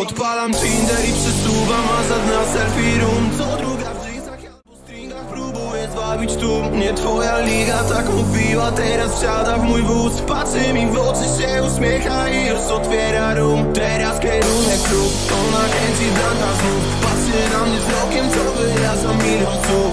Odpalam Tinder i przesuwam, a za dna selfie room. Co druga w tak jeansach albo stringach próbuję zwabić tu. Nie twoja liga tak mówiła, teraz wsiada w mój wóz. Patrzy mi w oczy, się uśmiecha i już otwiera room. Teraz kierunek klub, ona kręci dla nas znów. Patrzy na mnie wzrokiem, co wyraża milion słów.